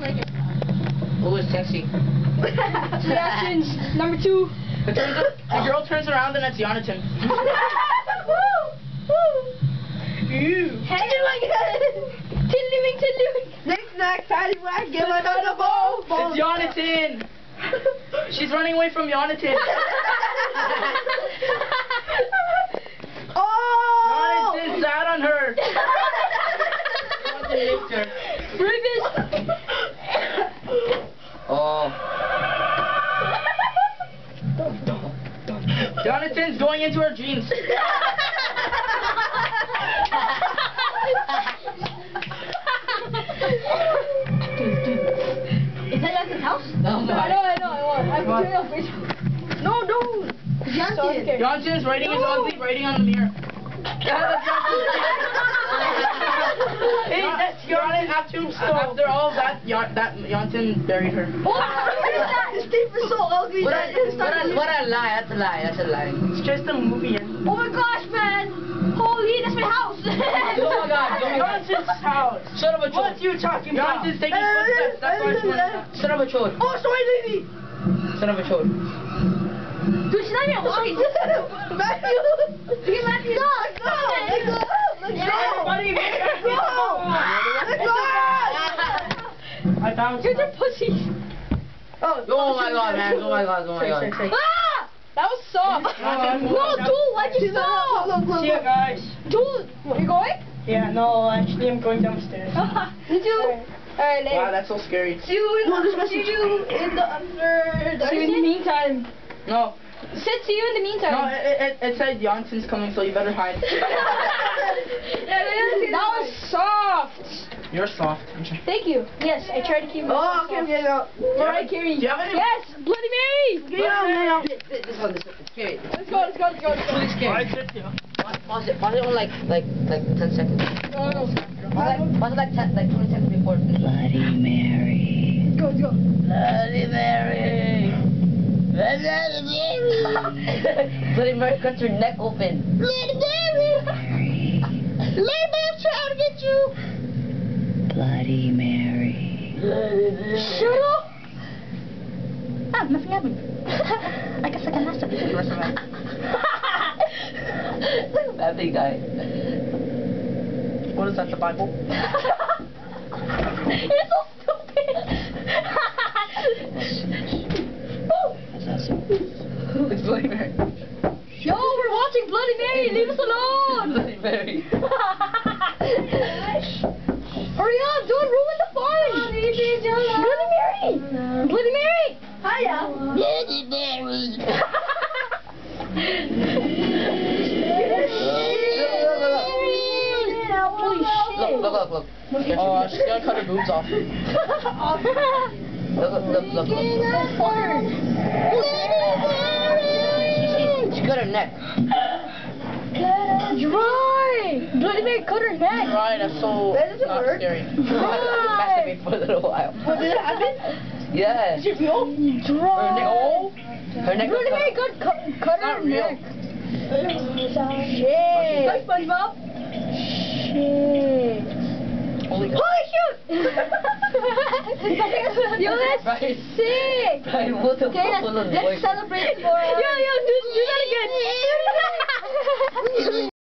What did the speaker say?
Who is sexy? Reactions number two. The, the girl turns around and it's Jonathan. Hey, like Tiddlywink, tiddlywink. Knick knack, paddywhack, give another ball. It's Jonathan. She's running away from Jonathan. Oh! Jonathan sat on her. Jonathan licked her. Rufus. Oh. Jonathan's going into her dreams. Is that Jonathan's house? Oh I know, I know, I know. I'm doing it on No, don't. Jonathan. Jonathan's writing his ugly writing on the mirror. Hey, that's your Jonathan, after, after all that, Jon- that Jonathan buried her. What is that? Steve is so ugly What that a, what, a, what a lie, that's a lie, that's a lie. It's just a movie. Oh my gosh, man. Holy, that's my house. Oh my god, oh god. Jonathan's house. Shut up, a What chode. you talking about? Jonathan's taking footsteps. That's why she wants to Shut up, a chode. Oh, sorry, lady. Shut up, a chode. Dude, she's not even walking. Matthew. Look Matthew. No, no, let go. Let go. Everybody Let go. Let go. I found You're the pussy. Oh, Oh my god, man, oh my god, oh my god. Ah! That was soft. No, dude, why'd you She's not. stop? Look, look, See you guys. Dude, are you going? Yeah, no, actually I'm going downstairs. Me too. Alright, later. Wow, that's so scary. See you in the, see you in the under. See you in the meantime. No, Said see you in the meantime. no, it, it, it said Jonathan's coming, so you better hide. that was soft. You're soft. Thank you. Yes, I tried to keep it. Oh, okay, get out. Alright, Carrie. Do you have any- Yes, Bloody Mary. Get out, get out. This, this one, this one. Carry it. Let's go, let's go, let's go. Let's go. Please carry it. Pause it, pause it on like, like, like 10 seconds. No, no. Pause it, pause it like 10, like 20 seconds before. Bloody Mary. Let's go, let's go. Bloody Mary. Bloody Mary. Bloody Mary cuts her neck open. Bloody Mary. Bloody Mary trying to get you. Bloody Mary. Bloody Mary. Shut up. Ah, nothing happened. I guess I can last it for the rest of my Look at that big guy. What is that, the Bible? You're so stupid. It's Bloody Mary. Yo, we're watching Bloody Mary. Leave us alone. Bloody Mary. Hurry up, don't ruin the fun. Bloody Mary. Bloody Mary. Hiya. Bloody Mary. Holy shit. Look, look, look, look. Oh, she's gonna cut her boobs off. Look, look, look, look, look. She cut her neck. Dry. Bloody Mary cut her neck. Right, that's so That doesn't not work. scary. Masturbate for a little while. What did it happen? Yeah. Did you feel? Her neck, Dry. oh, her neck Bloody Mary cut. cut, cut, cut her Not real. neck. Shit. SpongeBob? Shit. you let's Brian, sing. Brian, what okay, let's, let's celebrate for. Yo, yo, do, do that again.